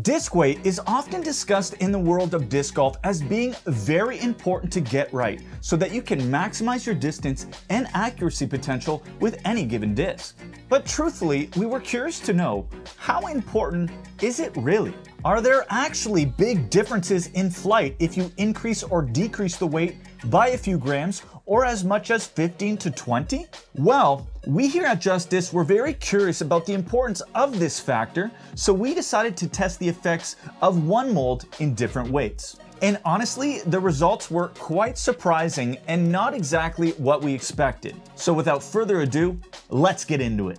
Disc weight is often discussed in the world of disc golf as being very important to get right so that you can maximize your distance and accuracy potential with any given disc. But truthfully, we were curious to know how important is it really? Are there actually big differences in flight if you increase or decrease the weight by a few grams or as much as 15 to 20? Well, we here at JustDisc were very curious about the importance of this factor, so we decided to test the effects of one mold in different weights. And honestly, the results were quite surprising and not exactly what we expected. So without further ado, let's get into it.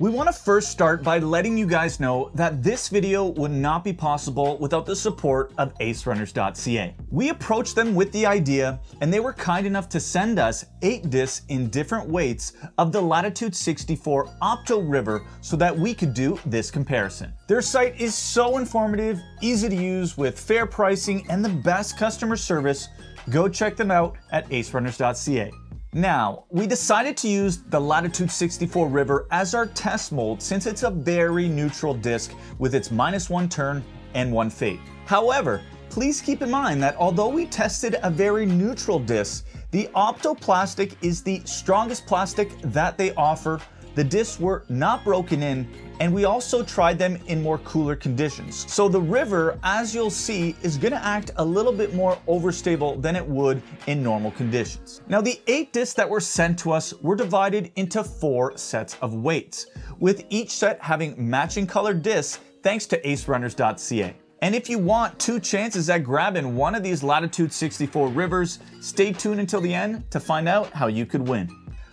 We want to first start by letting you guys know that this video would not be possible without the support of acerunners.ca. We approached them with the idea and they were kind enough to send us 8 discs in different weights of the Latitude 64 Opto River so that we could do this comparison. Their site is so informative, easy to use with fair pricing and the best customer service. Go check them out at acerunners.ca. Now, we decided to use the Latitude 64 River as our test mold since it's a very neutral disc with its minus one turn and one fade. However, please keep in mind that although we tested a very neutral disc, the Optoplastic is the strongest plastic that they offer the discs were not broken in and we also tried them in more cooler conditions. So the river, as you'll see, is gonna act a little bit more overstable than it would in normal conditions. Now the eight discs that were sent to us were divided into four sets of weights, with each set having matching colored discs thanks to acerunners.ca. And if you want two chances at grabbing one of these Latitude 64 rivers, stay tuned until the end to find out how you could win.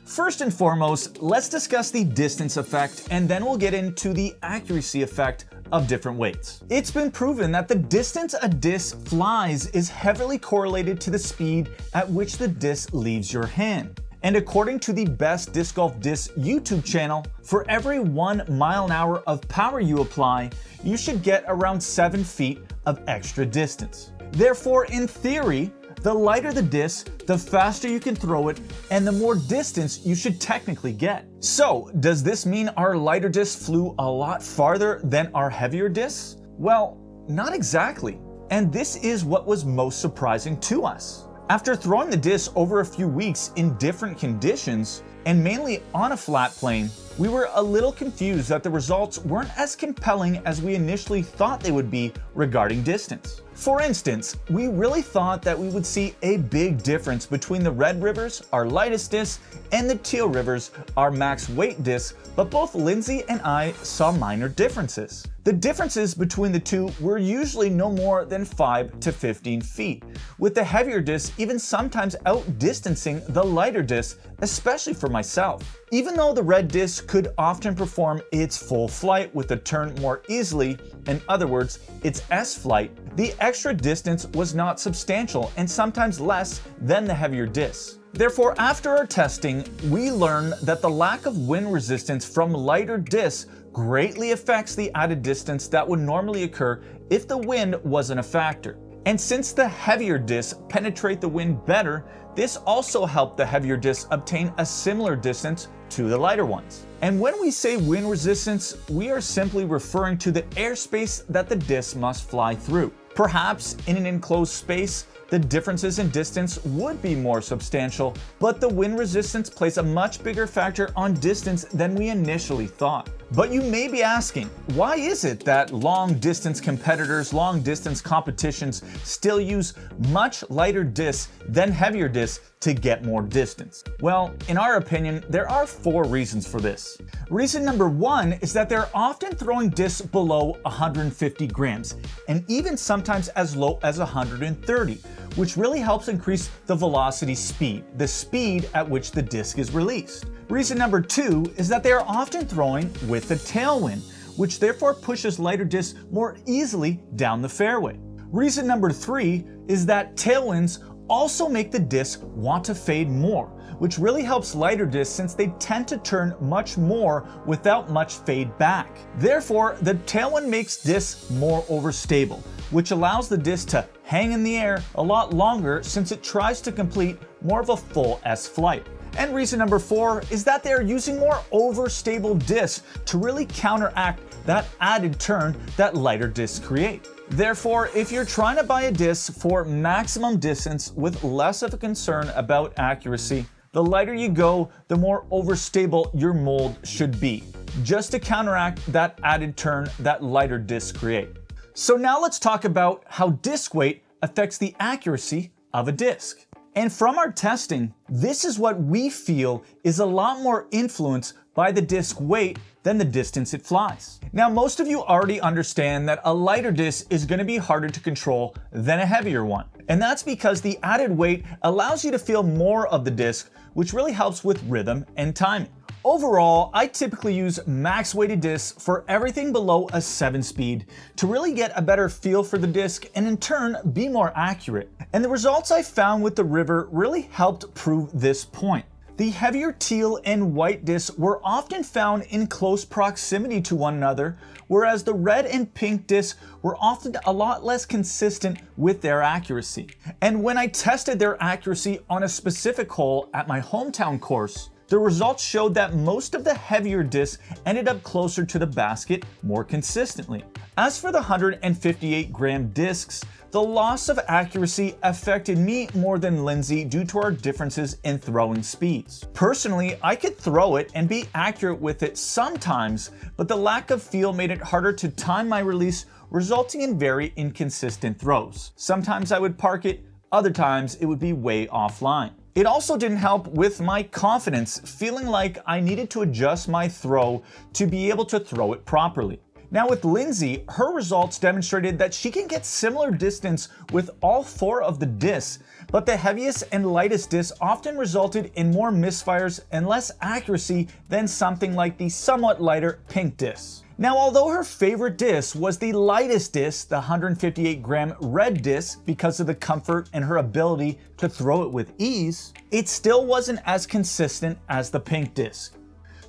First and foremost, let's discuss the distance effect and then we'll get into the accuracy effect of different weights. It's been proven that the distance a disc flies is heavily correlated to the speed at which the disc leaves your hand. And according to the Best Disc Golf Disc YouTube channel, for every one mile an hour of power you apply, you should get around seven feet of extra distance. Therefore, in theory, the lighter the disc, the faster you can throw it, and the more distance you should technically get. So, does this mean our lighter disc flew a lot farther than our heavier discs? Well, not exactly. And this is what was most surprising to us. After throwing the disc over a few weeks in different conditions, and mainly on a flat plane, we were a little confused that the results weren't as compelling as we initially thought they would be regarding distance. For instance, we really thought that we would see a big difference between the red rivers, our lightest disc, and the teal rivers, our max weight disc, but both Lindsay and I saw minor differences. The differences between the two were usually no more than 5 to 15 feet, with the heavier disc even sometimes outdistancing the lighter disc, especially for myself. Even though the red disc could often perform its full flight with a turn more easily, in other words, its S flight, the extra distance was not substantial and sometimes less than the heavier disc. Therefore, after our testing, we learned that the lack of wind resistance from lighter discs greatly affects the added distance that would normally occur if the wind wasn't a factor. And since the heavier discs penetrate the wind better, this also helped the heavier discs obtain a similar distance to the lighter ones. And when we say wind resistance, we are simply referring to the airspace that the disc must fly through. Perhaps in an enclosed space, the differences in distance would be more substantial, but the wind resistance plays a much bigger factor on distance than we initially thought. But you may be asking, why is it that long distance competitors, long distance competitions still use much lighter discs than heavier discs to get more distance? Well, in our opinion, there are four reasons for this. Reason number one is that they're often throwing discs below 150 grams, and even sometimes as low as 130, which really helps increase the velocity speed, the speed at which the disc is released. Reason number two is that they are often throwing with a tailwind, which therefore pushes lighter discs more easily down the fairway. Reason number three is that tailwinds also make the disc want to fade more, which really helps lighter discs since they tend to turn much more without much fade back. Therefore, the tailwind makes discs more overstable, which allows the disc to hang in the air a lot longer since it tries to complete more of a full S flight. And reason number four is that they are using more overstable discs to really counteract that added turn that lighter discs create. Therefore, if you're trying to buy a disc for maximum distance with less of a concern about accuracy, the lighter you go, the more overstable your mold should be, just to counteract that added turn that lighter discs create. So now let's talk about how disc weight affects the accuracy of a disc. And from our testing, this is what we feel is a lot more influenced by the disc weight than the distance it flies. Now, most of you already understand that a lighter disc is going to be harder to control than a heavier one. And that's because the added weight allows you to feel more of the disc, which really helps with rhythm and timing. Overall, I typically use max weighted discs for everything below a 7 speed to really get a better feel for the disc and in turn be more accurate. And the results I found with the River really helped prove this point. The heavier teal and white discs were often found in close proximity to one another, whereas the red and pink discs were often a lot less consistent with their accuracy. And when I tested their accuracy on a specific hole at my hometown course, the results showed that most of the heavier discs ended up closer to the basket more consistently. As for the 158 gram discs, the loss of accuracy affected me more than Lindsay due to our differences in throwing speeds. Personally, I could throw it and be accurate with it sometimes, but the lack of feel made it harder to time my release, resulting in very inconsistent throws. Sometimes I would park it, other times it would be way offline. It also didn't help with my confidence, feeling like I needed to adjust my throw to be able to throw it properly. Now with Lindsay, her results demonstrated that she can get similar distance with all four of the discs, but the heaviest and lightest discs often resulted in more misfires and less accuracy than something like the somewhat lighter pink disc. Now, although her favorite disc was the lightest disc, the 158 gram red disc, because of the comfort and her ability to throw it with ease, it still wasn't as consistent as the pink disc.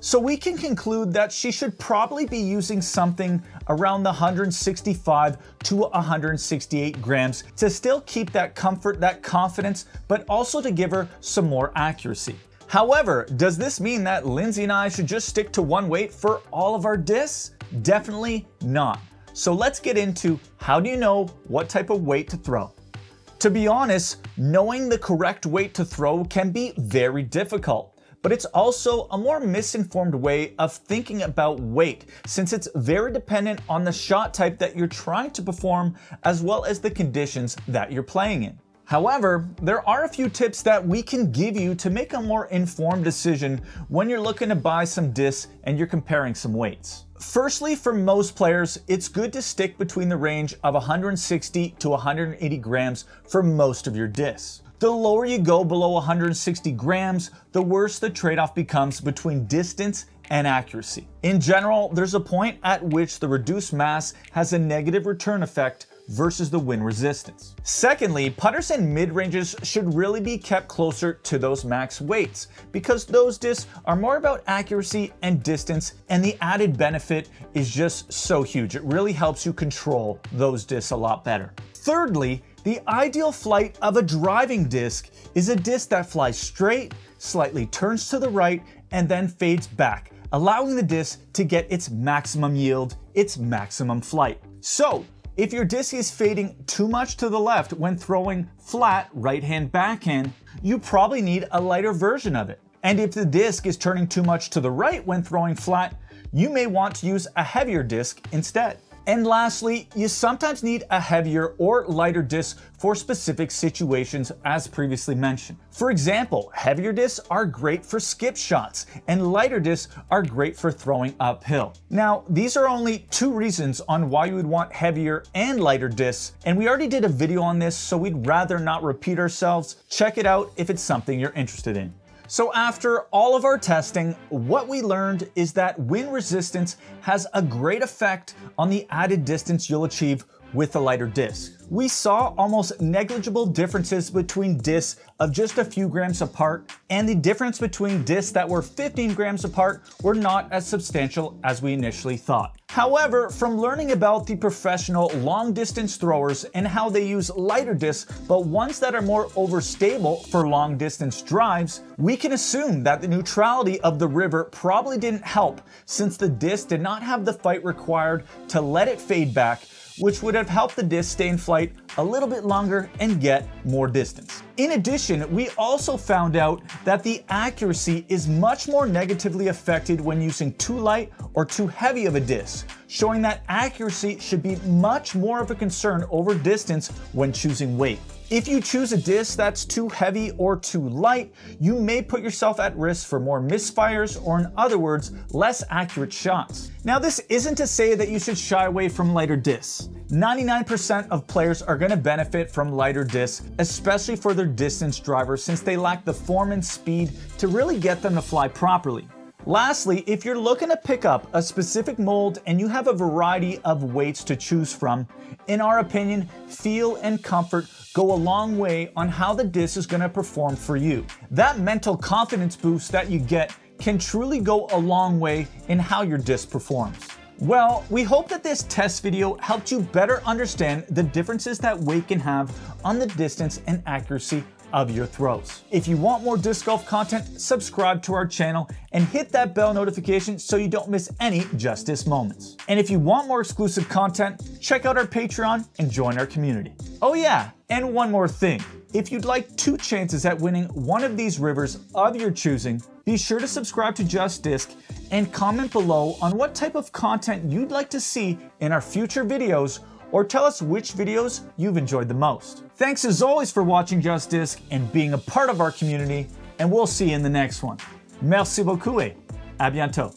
So we can conclude that she should probably be using something around the 165 to 168 grams to still keep that comfort, that confidence, but also to give her some more accuracy. However, does this mean that Lindsay and I should just stick to one weight for all of our discs? Definitely not. So let's get into how do you know what type of weight to throw? To be honest, knowing the correct weight to throw can be very difficult but it's also a more misinformed way of thinking about weight since it's very dependent on the shot type that you're trying to perform as well as the conditions that you're playing in. However, there are a few tips that we can give you to make a more informed decision when you're looking to buy some discs and you're comparing some weights. Firstly, for most players, it's good to stick between the range of 160 to 180 grams for most of your discs. The lower you go below 160 grams, the worse the trade-off becomes between distance and accuracy. In general, there's a point at which the reduced mass has a negative return effect versus the wind resistance. Secondly, putters and mid-ranges should really be kept closer to those max weights because those discs are more about accuracy and distance and the added benefit is just so huge. It really helps you control those discs a lot better. Thirdly, the ideal flight of a driving disc is a disc that flies straight, slightly turns to the right, and then fades back, allowing the disc to get its maximum yield, its maximum flight. So, if your disc is fading too much to the left when throwing flat right hand backhand, you probably need a lighter version of it. And if the disc is turning too much to the right when throwing flat, you may want to use a heavier disc instead. And lastly, you sometimes need a heavier or lighter disc for specific situations as previously mentioned. For example, heavier discs are great for skip shots and lighter discs are great for throwing uphill. Now, these are only two reasons on why you would want heavier and lighter discs, and we already did a video on this, so we'd rather not repeat ourselves. Check it out if it's something you're interested in. So after all of our testing, what we learned is that wind resistance has a great effect on the added distance you'll achieve with the lighter disc. We saw almost negligible differences between discs of just a few grams apart, and the difference between discs that were 15 grams apart were not as substantial as we initially thought. However, from learning about the professional long distance throwers and how they use lighter discs, but ones that are more overstable for long distance drives, we can assume that the neutrality of the river probably didn't help since the disc did not have the fight required to let it fade back which would have helped the disc stay in flight a little bit longer and get more distance. In addition, we also found out that the accuracy is much more negatively affected when using too light or too heavy of a disc, showing that accuracy should be much more of a concern over distance when choosing weight. If you choose a disc that's too heavy or too light, you may put yourself at risk for more misfires or in other words, less accurate shots. Now this isn't to say that you should shy away from lighter discs. 99% of players are going to benefit from lighter discs, especially for their distance drivers since they lack the form and speed to really get them to fly properly. Lastly, if you're looking to pick up a specific mold and you have a variety of weights to choose from, in our opinion, feel and comfort go a long way on how the disc is going to perform for you. That mental confidence boost that you get can truly go a long way in how your disc performs. Well, we hope that this test video helped you better understand the differences that weight can have on the distance and accuracy of your throws. If you want more disc golf content, subscribe to our channel and hit that bell notification so you don't miss any JustDisc moments. And if you want more exclusive content, check out our Patreon and join our community. Oh yeah, and one more thing. If you'd like two chances at winning one of these rivers of your choosing, be sure to subscribe to Just Disc and comment below on what type of content you'd like to see in our future videos or tell us which videos you've enjoyed the most. Thanks as always for watching Just Disc and being a part of our community, and we'll see you in the next one. Merci beaucoup et à bientôt.